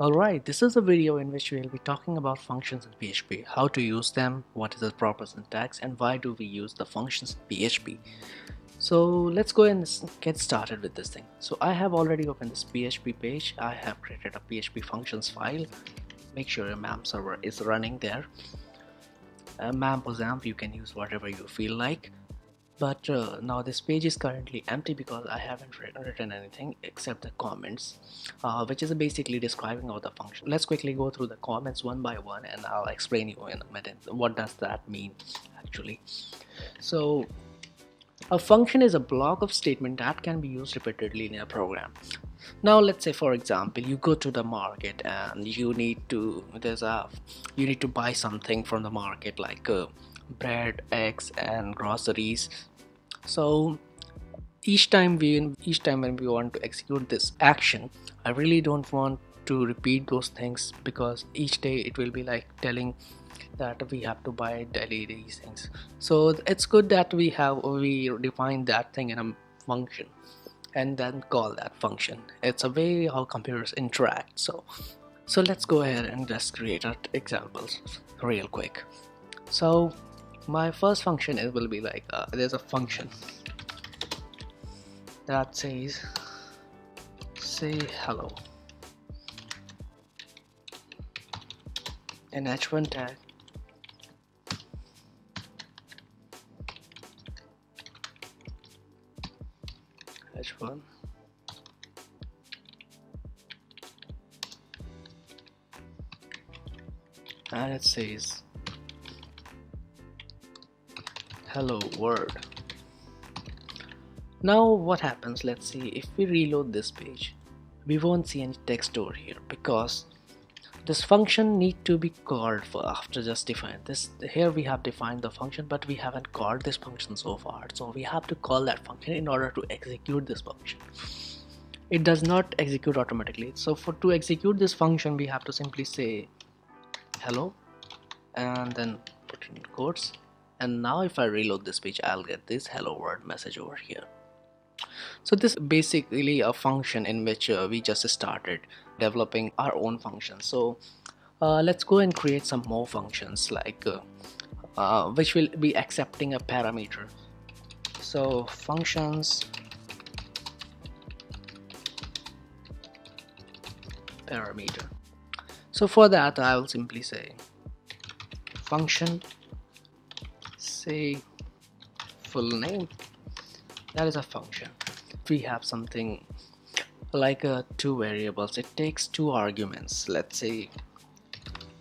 Alright, this is a video in which we will be talking about functions in PHP, how to use them, what is the proper syntax and why do we use the functions in PHP. So let's go and get started with this thing. So I have already opened this PHP page, I have created a PHP functions file, make sure your MAMP server is running there. Uh, MAMP or XAMPP you can use whatever you feel like but uh, now this page is currently empty because I haven't written anything except the comments uh, which is basically describing all the function let's quickly go through the comments one by one and I'll explain you in a minute what does that mean actually. So a function is a block of statement that can be used repeatedly in a program. Now let's say for example you go to the market and you need to there's a you need to buy something from the market like uh, bread eggs and groceries. So each time we each time when we want to execute this action i really don't want to repeat those things because each day it will be like telling that we have to buy daily these things. So it's good that we have we define that thing in a function and then call that function. It's a way how computers interact. So so let's go ahead and just create our examples real quick. So my first function it will be like uh, there's a function that says say hello. An h1 tag h1 and it says hello world now what happens? Let's see. If we reload this page we won't see any text over here because this function need to be called for after just define this. Here we have defined the function but we haven't called this function so far. So we have to call that function in order to execute this function. It does not execute automatically. So for to execute this function we have to simply say hello and then put in quotes and now if I reload this page I'll get this hello world message over here. So this is basically a function in which uh, we just started developing our own function. So uh, let's go and create some more functions like uh, uh which will be accepting a parameter. So functions parameter. So for that I will simply say function say full name. That is a function. We have something like uh, two variables it takes two arguments. Let's say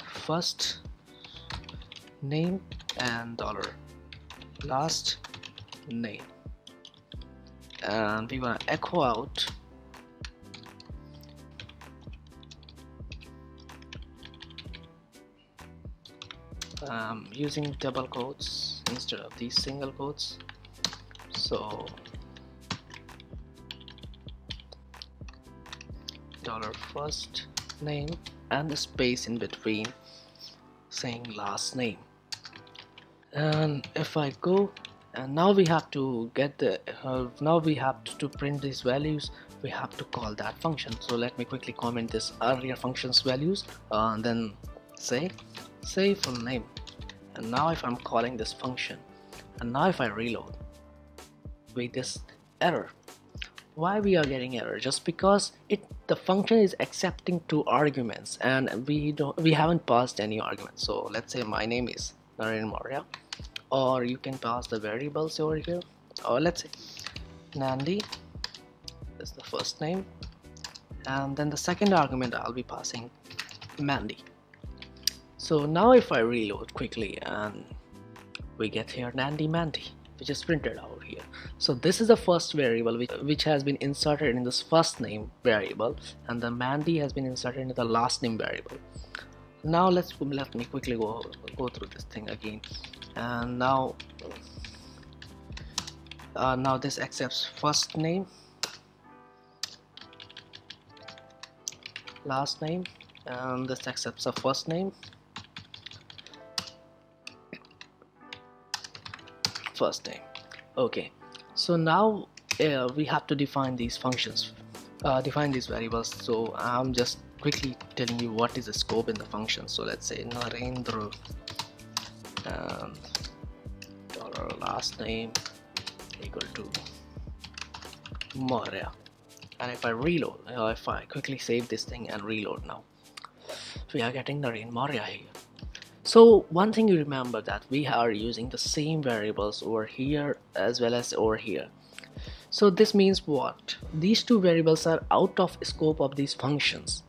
first name and dollar. Last name. And we want to echo out um, using double quotes instead of these single quotes. So dollar first name and the space in between saying last name. And if I go and now we have to get the uh, now we have to print these values we have to call that function. So let me quickly comment this earlier functions values uh, and then say say full name. And now if I'm calling this function and now if I reload with this error. Why we are getting error? Just because it the function is accepting two arguments and we don't we haven't passed any arguments so let's say my name is Naren Maurya or you can pass the variables over here. Or let's say Nandy is the first name and then the second argument I'll be passing Mandy so now if I reload quickly and we get here Nandy Mandy which is printed out here. So this is the first variable which, which has been inserted in this first name variable and the Mandy has been inserted into the last name variable. Now let's let me quickly go go through this thing again. And now uh, now this accepts first name last name and this accepts a first name first name okay. So now uh, we have to define these functions uh, define these variables. So I'm just quickly telling you what is the scope in the function. So let's say Narendra and dollar last name equal to Maurya and if I reload uh, if I quickly save this thing and reload now. We are getting Naren Maurya here so one thing you remember that we are using the same variables over here as well as over here. So this means what? These two variables are out of scope of these functions.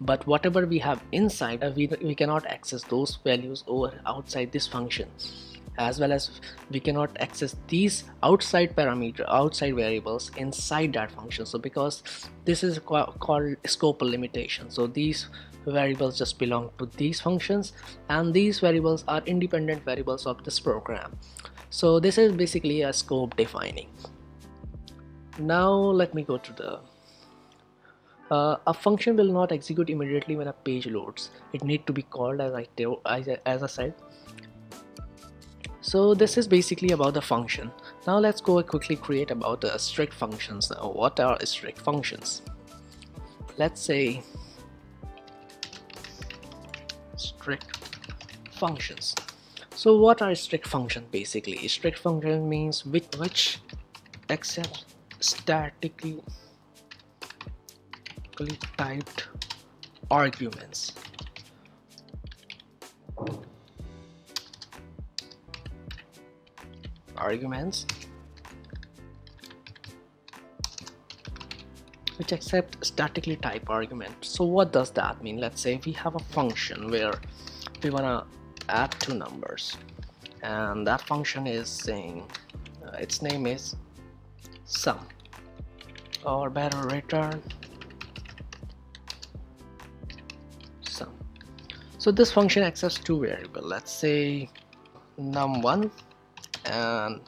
But whatever we have inside uh, we, we cannot access those values over outside this function as well as we cannot access these outside parameter outside variables inside that function. So because this is called scope limitation. So these variables just belong to these functions and these variables are independent variables of this program. So this is basically a scope defining. Now let me go to the uh, a function will not execute immediately when a page loads. It need to be called as I as, as I said so this is basically about the function. Now let's go quickly create about the strict functions. Now what are strict functions? Let's say strict functions. So what are strict functions basically? Strict function means which which accepts statically typed arguments arguments. Which accept statically typed argument. So what does that mean? Let's say we have a function where we want to add two numbers. And that function is saying uh, its name is sum. Or better return sum. So this function accepts two variables. Let's say num1 and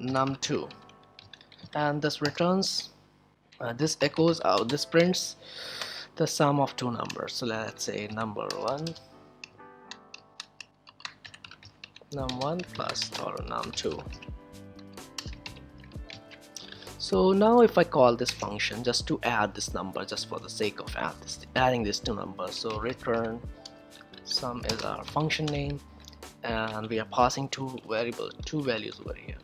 num2 and this returns uh, this echoes out this prints the sum of two numbers. So let's say number one num1 plus or num2 so now if I call this function just to add this number just for the sake of add this, adding these two numbers so return sum is our function name and we are passing two variables two values over here.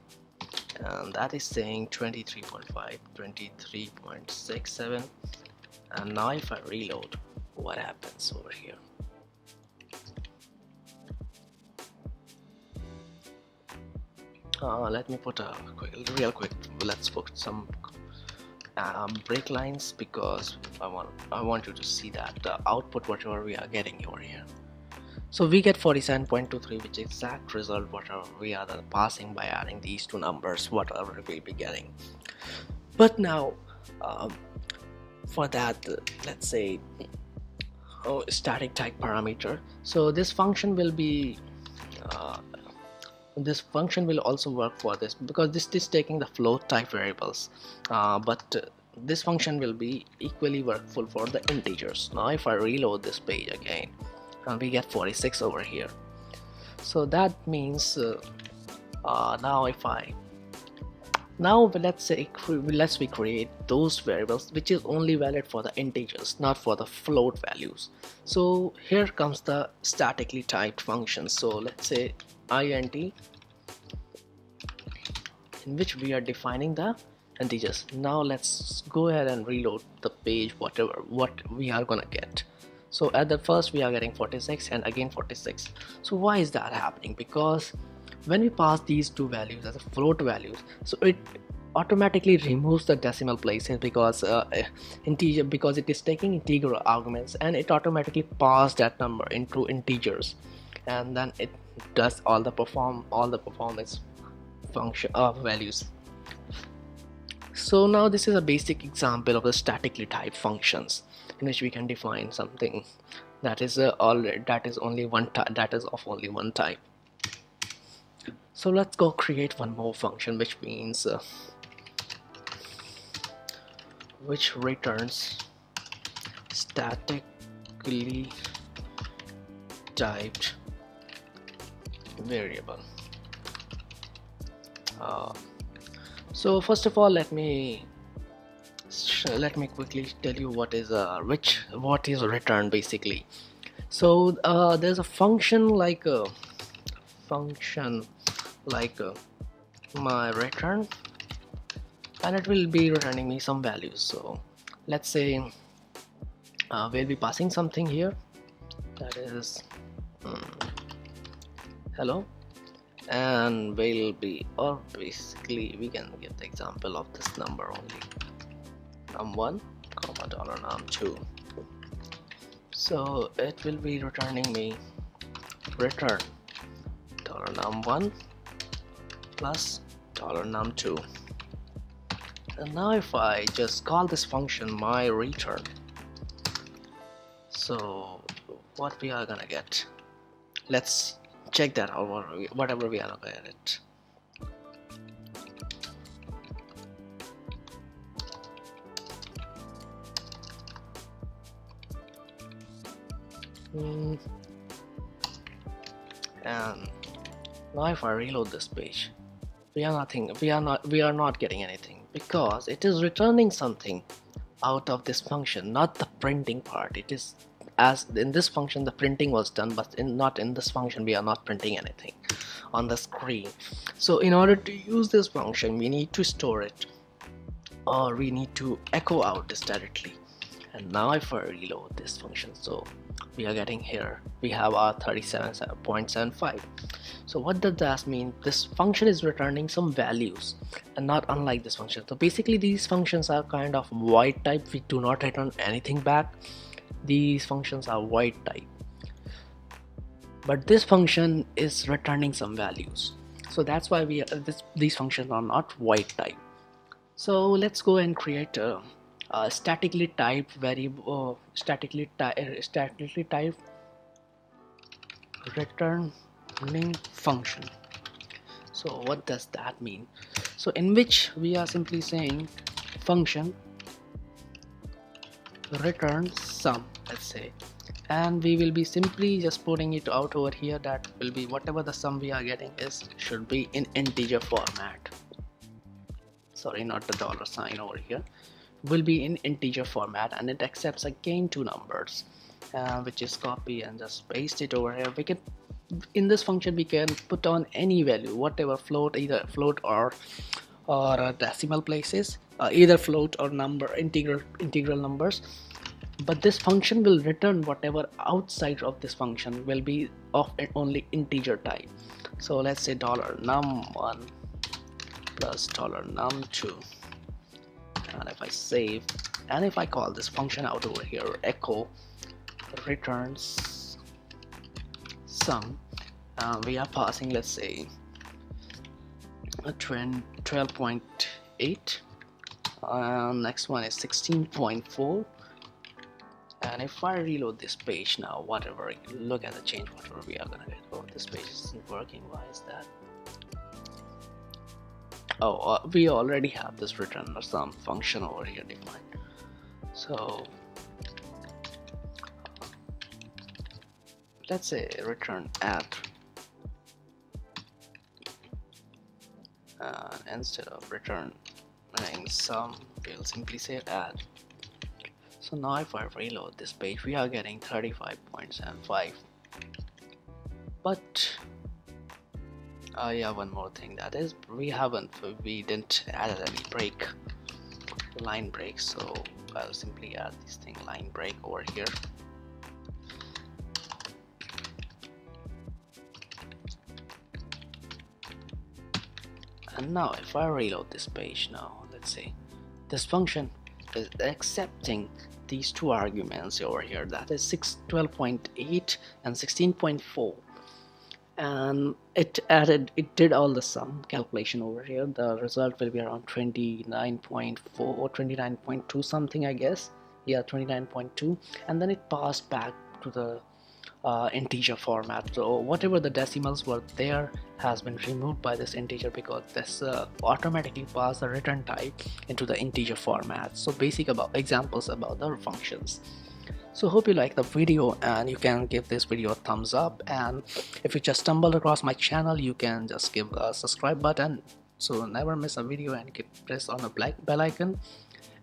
And that is saying 23.5 23.67 and now if I reload what happens over here? Uh, let me put a quick, real quick let's put some um, break lines because I want I want you to see that the output whatever we are getting over here so we get 47.23 which exact result whatever we are passing by adding these two numbers whatever we'll be getting. But now um, for that let's say oh, static type parameter. So this function will be uh, this function will also work for this because this is taking the float type variables. Uh, but this function will be equally workful for the integers. Now if I reload this page again and we get 46 over here. So that means uh, uh, now if I now let's say let's we create those variables which is only valid for the integers not for the float values. So here comes the statically typed functions so let's say int in which we are defining the integers. Now let's go ahead and reload the page whatever what we are gonna get so at the first we are getting 46 and again 46 so why is that happening? Because when we pass these two values as float values so it automatically removes the decimal places because uh, integer because it is taking integer arguments and it automatically pass that number into integers. And then it does all the perform all the performance function of uh, values so now this is a basic example of the statically typed functions in which we can define something that is uh, all that is only one type that is of only one type. So let's go create one more function which means uh, which returns statically typed variable. Uh, so first of all let me let me quickly tell you what is a uh, which what is return basically. So uh, there's a function like a function like a, my return and it will be returning me some values. So let's say uh, we'll be passing something here. That is um, hello and we'll be or basically we can give the example of this number only. Num1 comma dollar num2 so it will be returning me return. Dollar num1 plus dollar num2 and now if I just call this function my return. So what we are gonna get? Let's check that out whatever we are looking at it mm. and now if I reload this page we are nothing we are not we are not getting anything because it is returning something out of this function not the printing part it is as in this function the printing was done but in not in this function we are not printing anything on the screen. So in order to use this function we need to store it or we need to echo out this directly. And now if I reload this function so we are getting here. We have our 37.75 so what does that mean? This function is returning some values and not unlike this function. So basically these functions are kind of void type. We do not return anything back these functions are void type. But this function is returning some values. So that's why we this, these functions are not void type. So let's go and create a uh, statically typed variable uh, statically, ty uh, statically typed returning function. So what does that mean? So in which we are simply saying function return sum let's say. And we will be simply just putting it out over here that will be whatever the sum we are getting is should be in integer format. Sorry not the dollar sign over here. Will be in integer format and it accepts again two numbers uh, which is copy and just paste it over here. We can in this function we can put on any value whatever float either float or or decimal places uh, either float or number integral integral numbers. But this function will return whatever outside of this function will be of only integer type. So let's say dollar num1 plus dollar num2 and if I save and if I call this function out over here echo returns sum uh, we are passing let's say a trend 12.8 uh, next one is 16.4 and if I reload this page now whatever look at the change whatever we are gonna get oh this page isn't working why is that? Oh uh, we already have this return or some function over here defined. So let's say return add uh, instead of returning sum we'll simply say add. So now if I reload this page we are getting 35.75 but uh, yeah one more thing that is we haven't we didn't add any break line break. So I'll simply add this thing line break over here. And now if I reload this page now let's see this function is accepting these two arguments over here that is 6 12.8 and 16.4 and it added it did all the sum calculation over here. The result will be around 29.4 or 29.2 something I guess. Yeah 29.2 and then it passed back to the uh, integer format. So whatever the decimals were there has been removed by this integer because this uh, automatically pass the return type into the integer format. So basic about examples about the functions. So hope you like the video and you can give this video a thumbs up. And if you just stumbled across my channel you can just give a subscribe button. So never miss a video and press on the black bell icon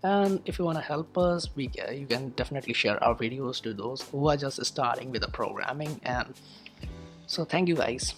and if you want to help us we you can definitely share our videos to those who are just starting with the programming and so thank you guys